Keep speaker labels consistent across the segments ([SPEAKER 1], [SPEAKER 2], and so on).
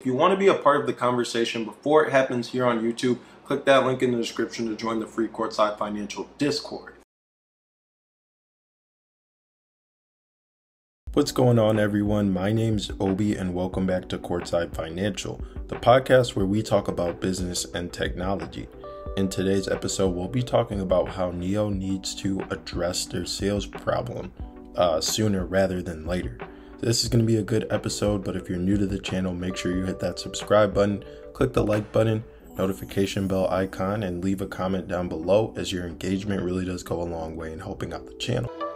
[SPEAKER 1] If you want to be a part of the conversation before it happens here on YouTube, click that link in the description to join the free Courtside Financial Discord. What's going on, everyone? My name's Obi, and welcome back to Courtside Financial, the podcast where we talk about business and technology. In today's episode, we'll be talking about how NIO needs to address their sales problem uh, sooner rather than later. This is going to be a good episode, but if you're new to the channel, make sure you hit that subscribe button, click the like button, notification bell icon, and leave a comment down below as your engagement really does go a long way in helping out the channel.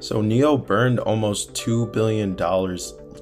[SPEAKER 1] So NIO burned almost $2 billion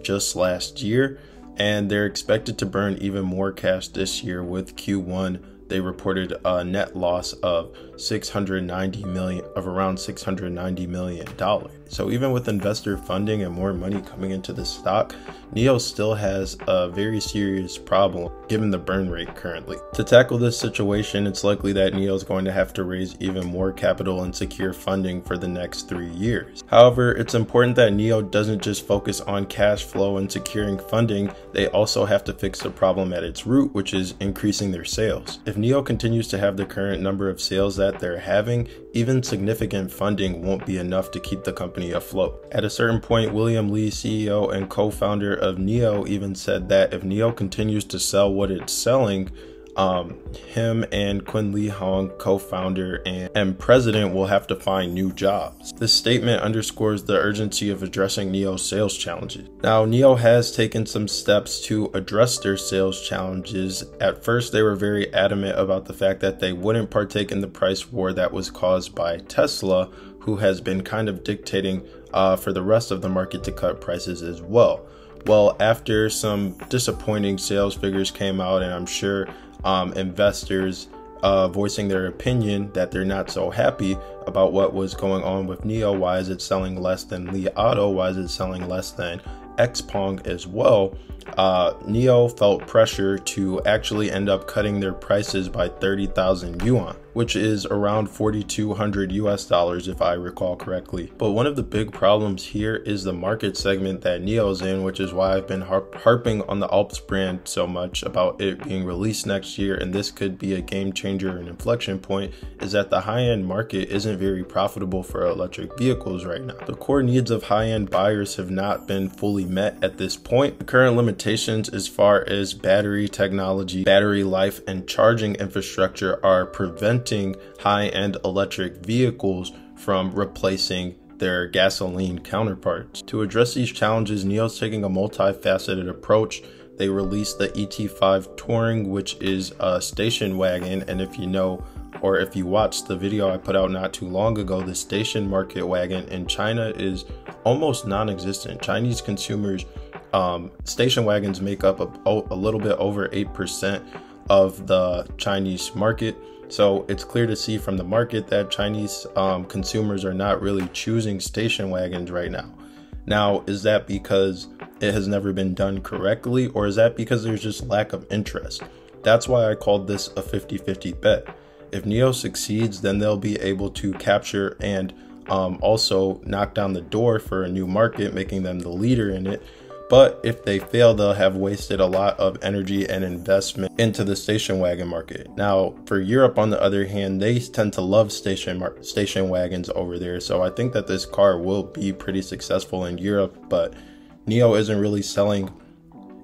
[SPEAKER 1] just last year, and they're expected to burn even more cash this year with Q1 they reported a net loss of 690 million of around 690 million dollars. So even with investor funding and more money coming into the stock, NIO still has a very serious problem given the burn rate currently. To tackle this situation, it's likely that NIO is going to have to raise even more capital and secure funding for the next 3 years. However, it's important that NIO doesn't just focus on cash flow and securing funding, they also have to fix the problem at its root, which is increasing their sales. If NIO continues to have the current number of sales that they're having, even significant funding won't be enough to keep the company afloat. At a certain point, William Li, CEO and co founder of NIO, even said that if NIO continues to sell what it's selling, um, him and Qin Lihong, co-founder and, and president, will have to find new jobs. This statement underscores the urgency of addressing NIO's sales challenges. Now, NIO has taken some steps to address their sales challenges. At first, they were very adamant about the fact that they wouldn't partake in the price war that was caused by Tesla, who has been kind of dictating uh, for the rest of the market to cut prices as well. Well, after some disappointing sales figures came out, and I'm sure um, investors uh, voicing their opinion that they're not so happy about what was going on with NIO. Why is it selling less than Li Auto? Why is it selling less than Xpeng as well? uh, NIO felt pressure to actually end up cutting their prices by 30,000 yuan, which is around 4,200 US dollars if I recall correctly. But one of the big problems here is the market segment that NIO's in, which is why I've been harp- harping on the Alps brand so much about it being released next year, and this could be a game changer and inflection point, is that the high end market isn't very profitable for electric vehicles right now. The core needs of high end buyers have not been fully met at this point. The current limitations as far as battery technology, battery life, and charging infrastructure are preventing high end electric vehicles from replacing their gasoline counterparts. To address these challenges, NIO's taking a multifaceted approach. They released the ET5 Touring, which is a station wagon, and if you know or if you watched the video I put out not too long ago, the station market wagon in China is almost non existent. Chinese consumers um, station wagons make up a, a little bit over 8% of the Chinese market. So it's clear to see from the market that Chinese um, consumers are not really choosing station wagons right now. Now, is that because it has never been done correctly, or is that because there's just lack of interest? That's why I called this a 50 50 bet. If NIO succeeds, then they'll be able to capture and um, also knock down the door for a new market, making them the leader in it. But if they fail, they'll have wasted a lot of energy and investment into the station wagon market. Now, for Europe, on the other hand, they tend to love station station wagons over there. So I think that this car will be pretty successful in Europe. But NIO isn't really selling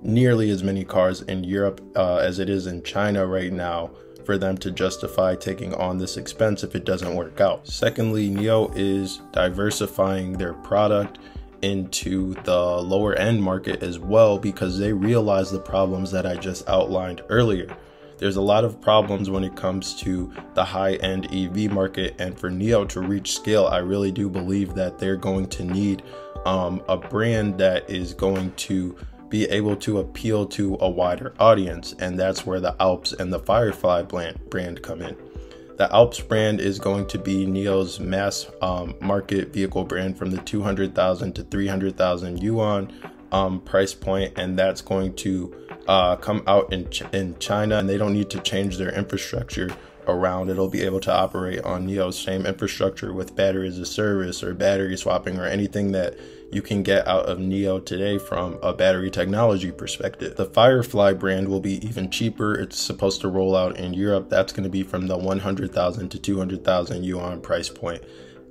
[SPEAKER 1] nearly as many cars in Europe uh, as it is in China right now for them to justify taking on this expense if it doesn't work out. Secondly, NIO is diversifying their product into the lower end market as well because they realize the problems that I just outlined earlier. There's a lot of problems when it comes to the high end EV market, and for NIO to reach scale, I really do believe that they're going to need um, a brand that is going to be able to appeal to a wider audience, and that's where the Alps and the Firefly brand come in. The Alps brand is going to be NIO's mass um, market vehicle brand from the 200,000 to 300,000 yuan um, price point, and that's going to uh, come out in, Ch- in China and they don't need to change their infrastructure around. It'll be able to operate on NIO's same infrastructure with battery as a service or battery swapping or anything that you can get out of NIO today from a battery technology perspective. The Firefly brand will be even cheaper. It's supposed to roll out in Europe. That's going to be from the 100,000 to 200,000 yuan price point.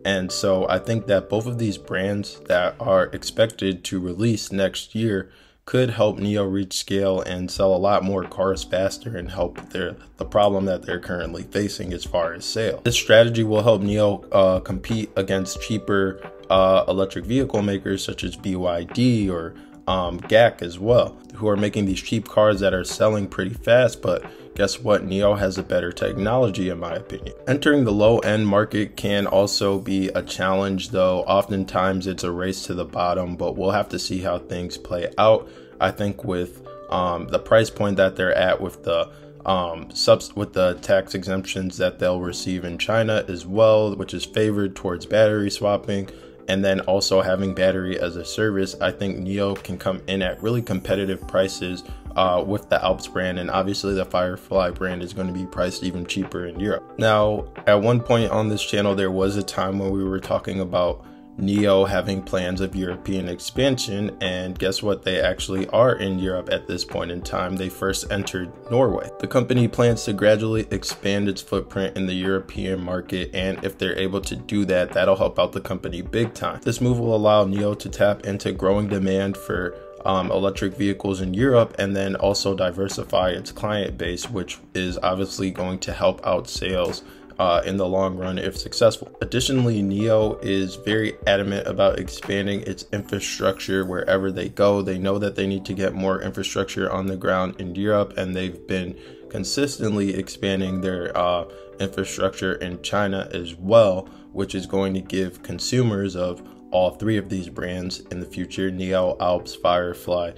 [SPEAKER 1] And so I think that both of these brands that are expected to release next year could help NIO reach scale and sell a lot more cars faster and help their the problem that they're currently facing as far as sales. This strategy will help NIO uh, compete against cheaper uh, electric vehicle makers such as BYD or um, GAC as well, who are making these cheap cars that are selling pretty fast, but guess what? NIO has a better technology, in my opinion. Entering the low end market can also be a challenge, though. Oftentimes it's a race to the bottom, but we'll have to see how things play out. I think with um, the price point that they're at, with the um, subs with the tax exemptions that they'll receive in China as well, which is favored towards battery swapping and then also having battery as a service, I think NIO can come in at really competitive prices uh, with the Alps brand, and obviously the Firefly brand is going to be priced even cheaper in Europe. Now, at one point on this channel, there was a time when we were talking about NIO having plans of European expansion, and guess what? They actually are in Europe at this point in time. They first entered Norway. The company plans to gradually expand its footprint in the European market, and if they're able to do that, that'll help out the company big time. This move will allow NIO to tap into growing demand for um, electric vehicles in Europe and then also diversify its client base, which is obviously going to help out sales uh, in the long run if successful. Additionally, NIO is very adamant about expanding its infrastructure wherever they go. They know that they need to get more infrastructure on the ground in Europe, and they've been consistently expanding their uh, infrastructure in China as well, which is going to give consumers of all three of these brands in the future NIO, Alps, Firefly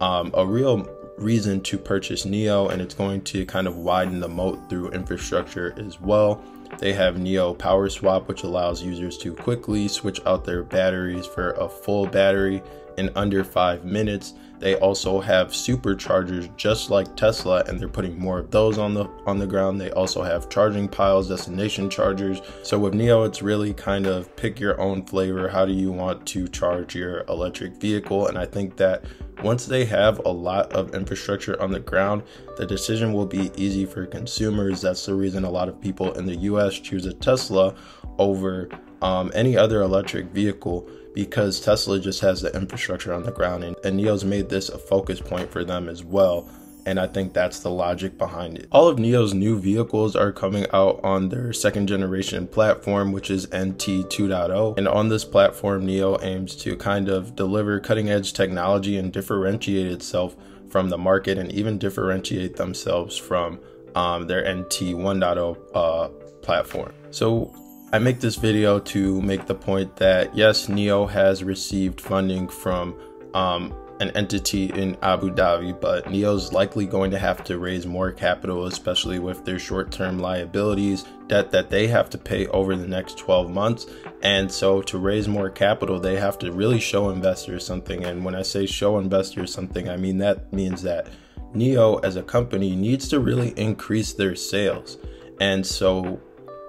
[SPEAKER 1] um, a real reason to purchase NIO, and it's going to kind of widen the moat through infrastructure as well. They have NIO Power Swap, which allows users to quickly switch out their batteries for a full battery in under five minutes. They also have superchargers just like Tesla, and they're putting more of those on the on the ground. They also have charging piles, destination chargers. So with NIO, it's really kind of pick your own flavor. How do you want to charge your electric vehicle? And I think that once they have a lot of infrastructure on the ground, the decision will be easy for consumers. That's the reason a lot of people in the US choose a Tesla over um, any other electric vehicle because Tesla just has the infrastructure on the ground. And, and NIO's made this a focus point for them as well and I think that's the logic behind it. All of NIO's new vehicles are coming out on their second generation platform, which is NT 2.0. And on this platform, NIO aims to kind of deliver cutting edge technology and differentiate itself from the market and even differentiate themselves from um, their NT 1.0 uh, platform. So I make this video to make the point that yes, NIO has received funding from um, an entity in Abu Dhabi, but NIO's likely going to have to raise more capital, especially with their short term liabilities, debt that they have to pay over the next 12 months. And so, to raise more capital, they have to really show investors something. And when I say show investors something, I mean that means that NIO as a company needs to really increase their sales. And so,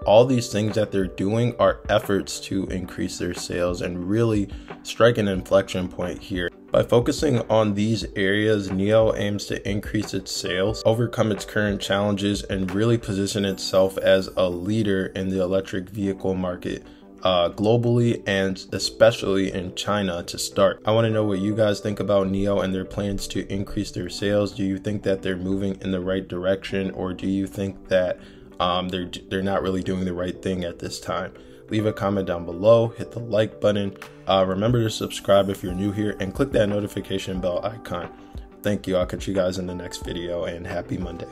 [SPEAKER 1] all these things that they're doing are efforts to increase their sales and really strike an inflection point here. By focusing on these areas, NIO aims to increase its sales, overcome its current challenges, and really position itself as a leader in the electric vehicle market. Uh, globally and especially in China to start. I want to know what you guys think about NIO and their plans to increase their sales. Do you think that they're moving in the right direction, or do you think that um, they're they're not really doing the right thing at this time? leave a comment down below, hit the like button. Uh, remember to subscribe if you're new here and click that notification bell icon. Thank you. I'll catch you guys in the next video and happy Monday.